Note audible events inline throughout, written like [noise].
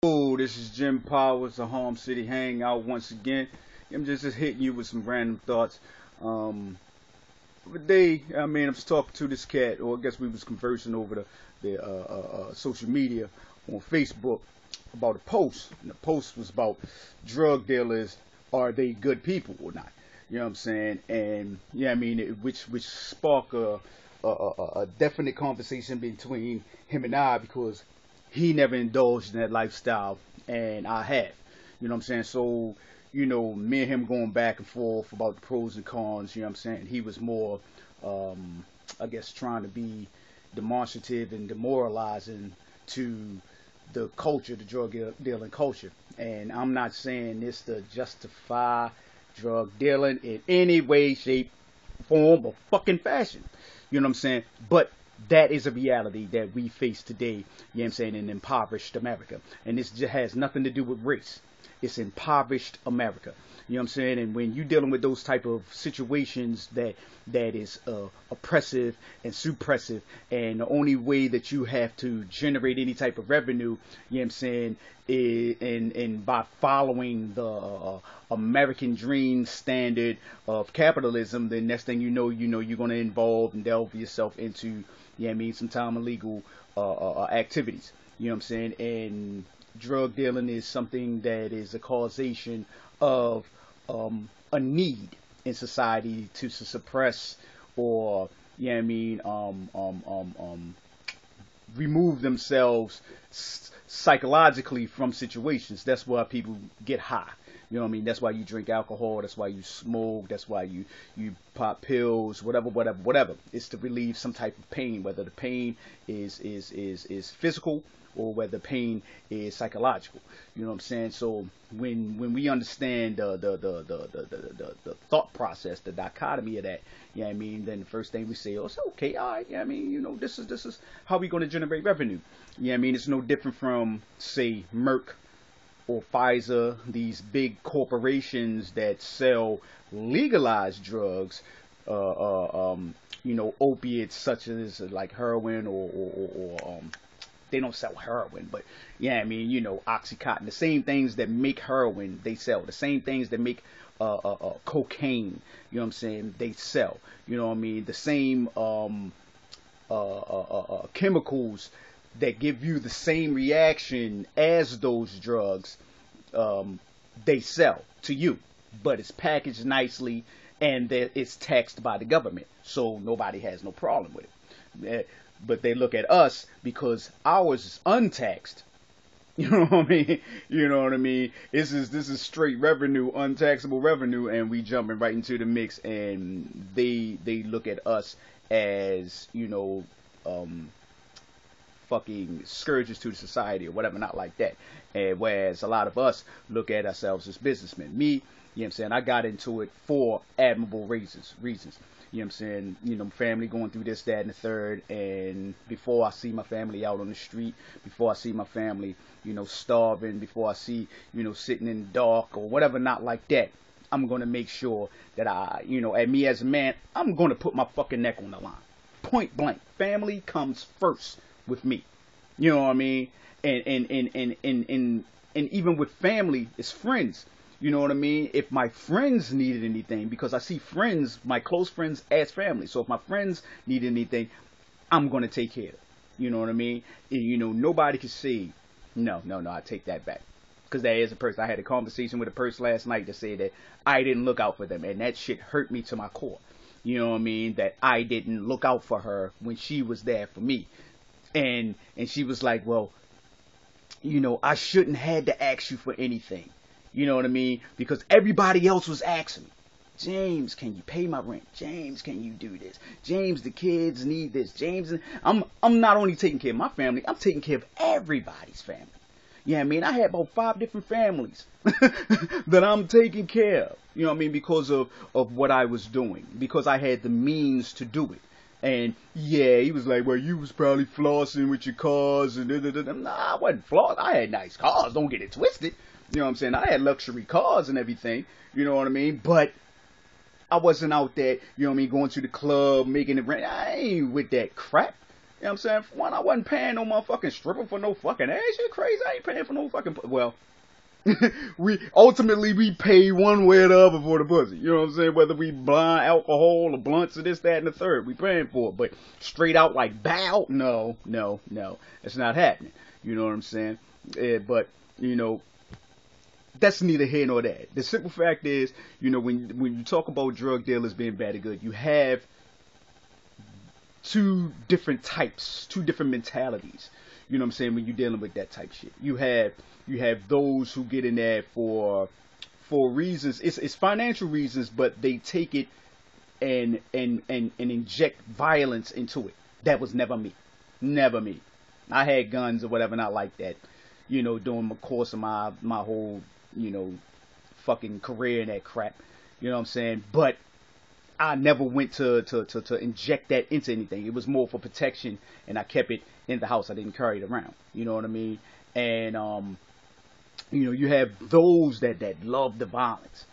Hello, this is Jim Powers, the Harm City Hangout once again. I'm just, just hitting you with some random thoughts. Um, the day, I mean, I was talking to this cat, or I guess we was conversing over the, the uh, uh, uh, social media on Facebook about a post. And the post was about drug dealers, are they good people or not? You know what I'm saying? And yeah, I mean, it, which which sparked a, a, a, a definite conversation between him and I because he never indulged in that lifestyle, and I have. You know what I'm saying? So, you know, me and him going back and forth about the pros and cons. You know what I'm saying? He was more, um, I guess, trying to be demonstrative and demoralizing to the culture, the drug dealing culture. And I'm not saying this to justify drug dealing in any way, shape, form, or fucking fashion. You know what I'm saying? But that is a reality that we face today, you know what I'm saying, in impoverished America. And this just has nothing to do with race. It's impoverished America. You know what I'm saying? And when you're dealing with those type of situations that that is uh, oppressive and suppressive, and the only way that you have to generate any type of revenue, you know what I'm saying, is, and and by following the uh, American dream standard of capitalism, then next thing you know, you know you're going to involve and delve yourself into, you know what I mean, some time illegal uh, uh, uh, activities. You know what I'm saying? And drug dealing is something that is a causation of um, a need in society to, suppress or you know what I mean, um, um, um, um, remove themselves psychologically from situations. That's why people get high. You know what I mean? That's why you drink alcohol. That's why you smoke. That's why you you pop pills. Whatever, whatever, whatever. It's to relieve some type of pain, whether the pain is is is is physical or whether pain is psychological. You know what I'm saying? So when when we understand the the the the the, the, the, thought process, the dichotomy of that, you know what I mean, then the first thing we say, oh, it's okay, all right, yeah, I mean, you know, this is this is how we going to generate revenue. Yeah, I mean, it's no different from say Merck or Pfizer, these big corporations that sell legalized drugs, uh, uh, um, you know, opiates such as like heroin or, or, or, or um, they don't sell heroin, but yeah, I mean, you know, oxycontin, the same things that make heroin, they sell. The same things that make uh, uh, uh, cocaine, you know what I'm saying, they sell. You know what I mean? The same um, uh, uh, uh, chemicals that give you the same reaction as those drugs, um, they sell to you, but it's packaged nicely and it's taxed by the government, so nobody has no problem with it. Eh, but they look at us because ours is untaxed. [laughs] You know what I mean? You know what I mean? This is this is straight revenue, untaxable revenue, and we jumping right into the mix, and they they look at us as you know um, fucking scourges to the society or whatever, not like that. And whereas a lot of us look at ourselves as businessmen. Me, you know what I'm saying, I got into it for admirable reasons reasons. You know what I'm saying? You know, family going through this, that, and the third. And before I see my family out on the street, before I see my family, you know, starving, before I see, you know, sitting in the dark or whatever, not like that, I'm going to make sure that I, you know, at me as a man, I'm going to put my fucking neck on the line. Point blank. Family comes first with me. You know what I mean? And and and and and and, and even with family, it's friends. You know what I mean? If my friends needed anything, because I see friends, my close friends as family. So if my friends need anything, I'm gonna take care of. You know what I mean? And, you know, nobody can say, no, no, no, I take that back. Because there is a person. I had a conversation with a person last night to say that I didn't look out for them, and that shit hurt me to my core. You know what I mean? That I didn't look out for her when she was there for me and and she was like, well, you know, I shouldn't had to ask you for anything. You know what I mean? Because everybody else was asking me. James, can you pay my rent? James, can you do this? James, the kids need this. James, I'm I'm not only taking care of my family, I'm taking care of everybody's family. Yeah, I mean, I had about five different families [laughs] that I'm taking care of. You know what I mean? Because of of what I was doing, because I had the means to do it. And yeah, he was like, well, you was probably flossing with your cars and da, da, da. Nah, I wasn't flossing. I had nice cars. Don't get it twisted. You know what I'm saying? I had luxury cars and everything. You know what I mean? But I wasn't out there, you know what I mean, going to the club, making it rain. I ain't with that crap. You know what I'm saying? One, I wasn't paying no motherfucking stripper for no fucking ass. You crazy? I ain't paying for no fucking. Well, [laughs] we ultimately we pay one way or the other for the pussy. You know what I'm saying? Whether we blind alcohol or blunts or this, that, and the third, we paying for it. But straight out like bow, no, no, no, it's not happening. You know what I'm saying? Yeah, but you know, that's neither here nor there. The simple fact is, you know, when when you talk about drug dealers being bad or good, you have two different types, two different mentalities. You know what I'm saying? When you're dealing with that type shit, you have you have those who get in there for for reasons. It's it's financial reasons, but they take it and and and and inject violence into it. That was never me, never me. I had guns or whatever, not like that. You know, during the course of my my whole you know fucking career in that crap. You know what I'm saying? But I never went to, to, to, to inject that into anything. It was more for protection, and I kept it in the house. I didn't carry it around. You know what I mean? And um, you know, you have those that that love the violence,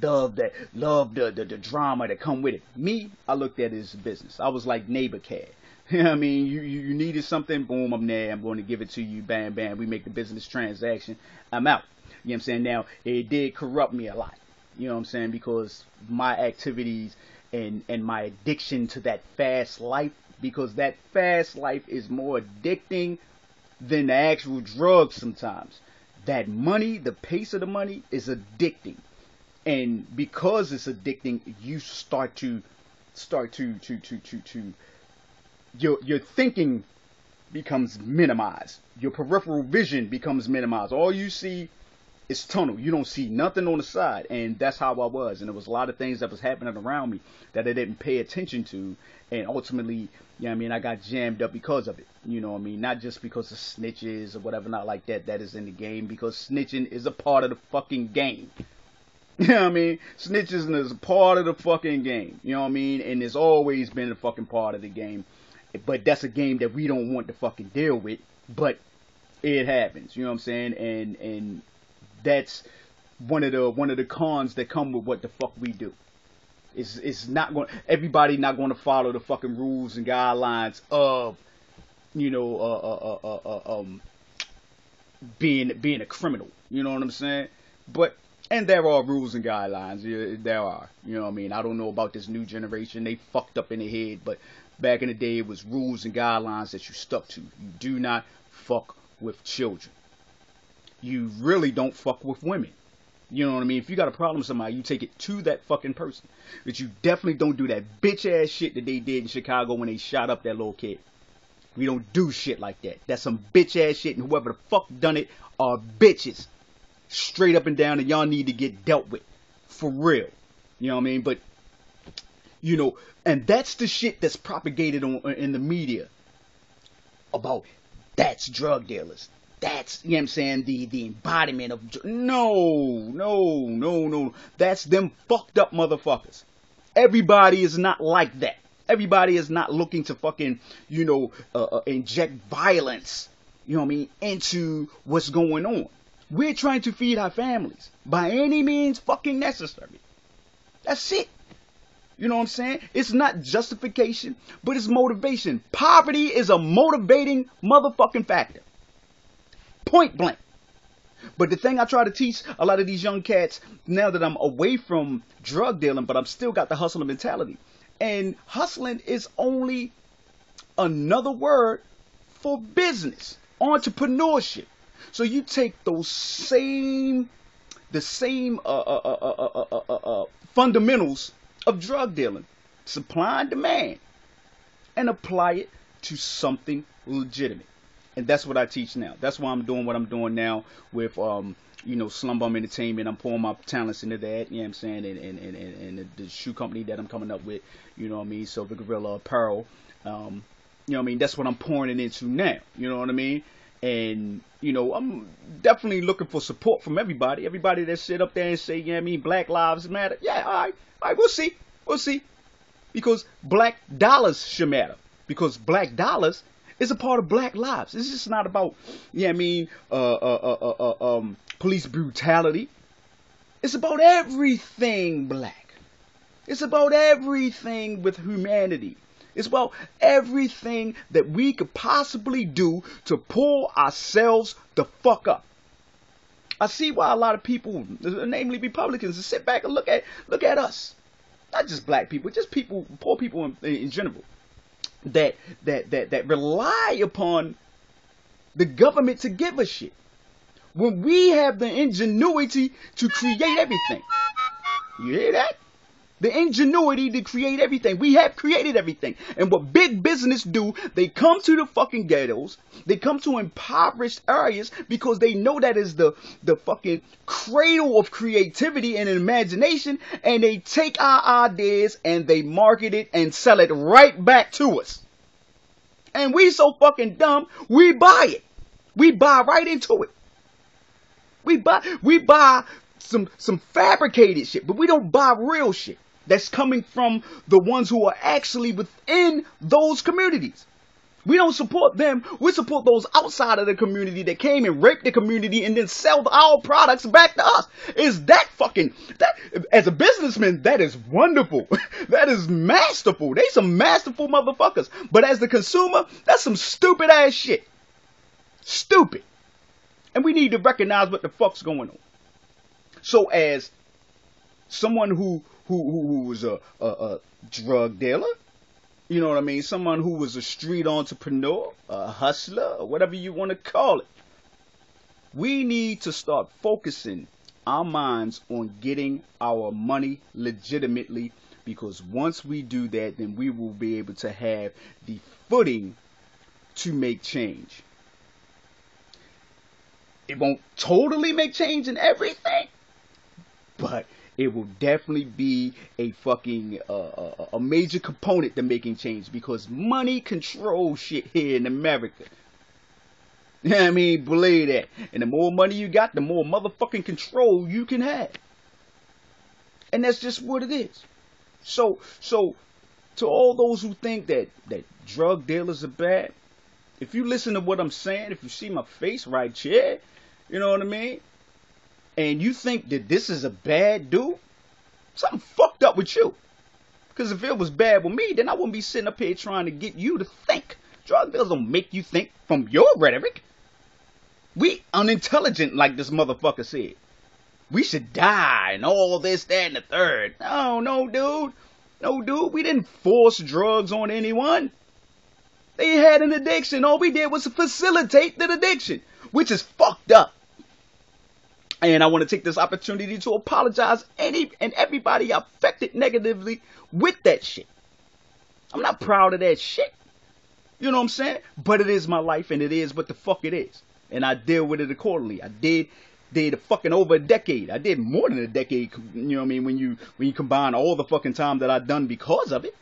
love that love the, the the drama that come with it. Me, I looked at it as a business. I was like neighbor cat. [laughs] You know what I mean, you, you, you needed something, boom, I'm there. I'm going to give it to you, bam, bam. We make the business transaction. I'm out. You know what I'm saying? Now, it did corrupt me a lot. You know what I'm saying? Because my activities and and my addiction to that fast life, because that fast life is more addicting than the actual drugs sometimes that money, the pace of the money is addicting. And because it's addicting, you start to start to to to to to your your thinking becomes minimized. Your peripheral vision becomes minimized. All you see is tunnel. You don't see nothing on the side. And that's how I was. And there was a lot of things that was happening around me that I didn't pay attention to. And ultimately, you know I mean, I got jammed up because of it. You know what I mean? Not just because of snitches or whatever, not like that. That is in the game because snitching is a part of the fucking game. [laughs] You know what I mean? Snitches is a part of the fucking game. You know what I mean? And it's always been a fucking part of the game. But that's a game that we don't want to fucking deal with. But it happens. You know what I'm saying? And and that's one of the one of the cons that come with what the fuck we do. It's it's not going. Everybody not going to follow the fucking rules and guidelines of you know, uh, uh, uh, uh, uh, um, being being a criminal. You know what I'm saying? But and there are rules and guidelines. There are. You know what I mean? I don't know about this new generation. They fucked up in the head, but back in the day, it was rules and guidelines that you stuck to. You do not fuck with children. You really don't fuck with women. You know what I mean? If you got a problem with somebody, you take it to that fucking person. But you definitely don't do that bitch ass shit that they did in Chicago when they shot up that little kid. We don't do shit like that. That's some bitch ass shit, and whoever the fuck done it are bitches. Straight up and down, and y'all need to get dealt with. For real. You know what I mean? But, you know, and that's the shit that's propagated on in the media about that's drug dealers. That's, you know what I'm saying, the, the embodiment of. No, no, no, no. That's them fucked up motherfuckers. Everybody is not like that. Everybody is not looking to fucking, you know, uh, uh, inject violence, you know what I mean, into what's going on. We're trying to feed our families by any means fucking necessary. That's it. You know what I'm saying? It's not justification, but it's motivation. Poverty is a motivating motherfucking factor. Point blank. But the thing I try to teach a lot of these young cats now that I'm away from drug dealing, but I'm still got the hustler mentality. And hustling is only another word for business, entrepreneurship. So you take those same, the same uh, uh, uh, fundamentals of drug dealing, supply and demand, and apply it to something legitimate. And that's what I teach now. That's why I'm doing what I'm doing now with um, you know, Slumbum Entertainment. I'm pouring my talents into that, you know what I'm saying, and, and, and, and the, shoe company that I'm coming up with, you know what I mean, Silver Gorilla Apparel. Um, you know what I mean? That's what I'm pouring it into now, you know what I mean? And, you know, I'm definitely looking for support from everybody. Everybody that sit up there and say, you know I mean, Black Lives Matter. Yeah, all right, all right, we'll see. We'll see. Because black dollars should matter. Because black dollars is a part of black lives. It's just not about, yeah, I mean, uh, uh, uh, uh, um, police brutality. It's about everything black. It's about everything with humanity. It's about everything that we could possibly do to pull ourselves the fuck up. I see why a lot of people, namely Republicans, sit back and look at look at us, not just black people, just people, poor people in, in general, that that that that rely upon the government to give us shit. When we have the ingenuity to create everything. You hear that? The ingenuity to create everything. We have created everything. And what big business do, they come to the fucking ghettos, they come to impoverished areas because they know that is the, the fucking cradle of creativity and imagination, and they take our ideas and they market it and sell it right back to us. And we so fucking dumb, we buy it. We buy right into it. We buy we buy some some fabricated shit, but we don't buy real shit that's coming from the ones who are actually within those communities. We don't support them. We support those outside of the community that came and raped the community and then sell our products back to us. Is that fucking that as a businessman, that is wonderful. [laughs] that is masterful. They some masterful motherfuckers. But as the consumer, that's some stupid ass shit. Stupid. And we need to recognize what the fuck's going on. So as someone who who who, was a, a, a drug dealer. You know what I mean? Someone who was a street entrepreneur, a hustler, or whatever you want to call it. We need to start focusing our minds on getting our money legitimately because once we do that, then we will be able to have the footing to make change. It won't totally make change in everything, but it will definitely be a fucking uh, uh, a major component to making change because money controls shit here in America. I mean, believe that. And the more money you got, the more motherfucking control you can have. And that's just what it is. So, so to all those who think that that drug dealers are bad, if you listen to what I'm saying, if you see my face right here, you know what I mean? And you think that this is a bad dude, something fucked up with you. Because if it was bad with me, then I wouldn't be sitting up here trying to get you to think. Drug dealers don't make you think from your rhetoric. We unintelligent, like this motherfucker said. We should die and all this, that, and the third. No, no, dude. No, dude. We didn't force drugs on anyone. They had an addiction. All we did was facilitate the addiction, which is fucked up. And I want to take this opportunity to apologize any and everybody affected negatively with that shit. I'm not proud of that shit. You know what I'm saying? But it is my life and it is what the fuck it is. And I deal with it accordingly. I did did fucking over a decade. I did more than a decade, you know what I mean, when you when you combine all the fucking time that I've done because of it.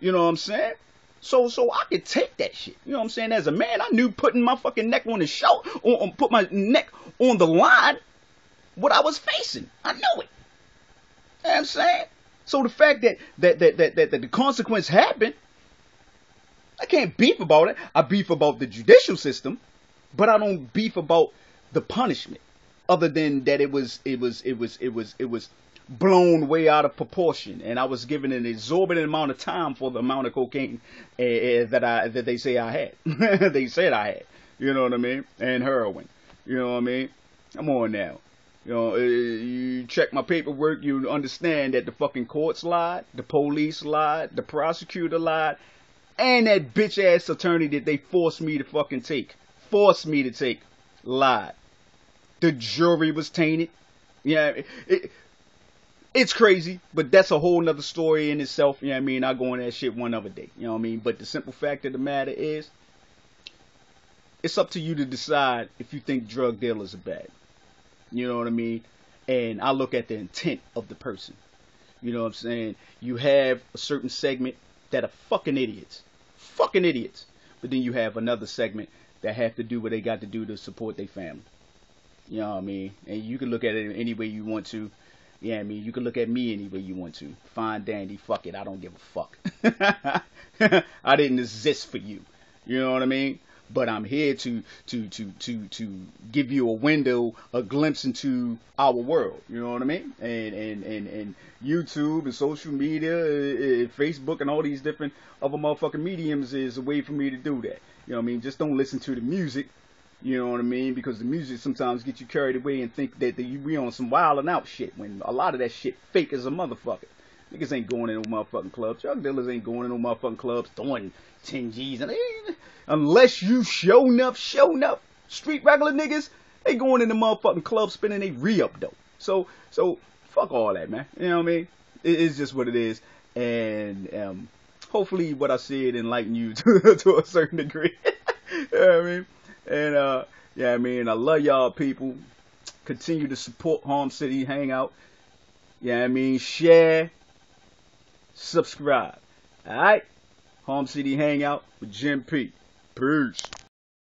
You know what I'm saying? So so I could take that shit. You know what I'm saying? As a man, I knew putting my fucking neck on the show, on, on put my neck on the line what I was facing. I know it. You know I'm saying? So the fact that that, that that that that the consequence happened, I can't beef about it. I beef about the judicial system, but I don't beef about the punishment. Other than that, it was it was it was it was it was blown way out of proportion, and I was given an exorbitant amount of time for the amount of cocaine uh, that I that they say I had. [laughs] they said I had. You know what I mean? And heroin. You know what I mean? Come on now. You know, uh, you check my paperwork, you understand that the fucking courts lied, the police lied, the prosecutor lied, and that bitch ass attorney that they forced me to fucking take, forced me to take, lied. The jury was tainted. Yeah, it, it, it's crazy, but that's a whole nother story in itself. You know what I mean? I'll go on that shit one other day. You know what I mean? But the simple fact of the matter is, it's up to you to decide if you think drug dealers are bad. You know what I mean? And I look at the intent of the person. You know what I'm saying? You have a certain segment that are fucking idiots. Fucking idiots. But then you have another segment that have to do what they got to do to support their family. You know what I mean? And you can look at it any way you want to. Yeah, I mean, you can look at me any way you want to. Fine, dandy, fuck it. I don't give a fuck. [laughs] I didn't exist for you. You know what I mean? But I'm here to to to to to give you a window, a glimpse into our world. You know what I mean? And and and and YouTube and social media, uh, Facebook, and all these different other motherfucking mediums is a way for me to do that. You know what I mean? Just don't listen to the music. You know what I mean? Because the music sometimes gets you carried away and think that you be on some wild and out shit when a lot of that shit fake as a motherfucker. Niggas ain't going in no motherfucking clubs. Drug dealers ain't going in no motherfucking clubs throwing 10 G's. And unless you show enough, show enough. Street regular niggas, they going in the motherfucking club spending they re-up though. So, so, fuck all that, man. You know what I mean? It, it's just what it is. And, um, hopefully what I said enlighten you [laughs] to, to a certain degree. [laughs] you know what I mean? And, uh, yeah, I mean, I love y'all people. Continue to support Harm City Hangout. Yeah, I mean, share, subscribe. Alright? Harm City Hangout with Jim P. Peace.